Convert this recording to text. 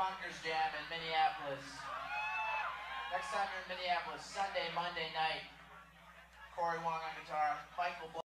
Bunkers Jam in Minneapolis. Next time you're in Minneapolis, Sunday, Monday night. Corey Wong on guitar, Michael.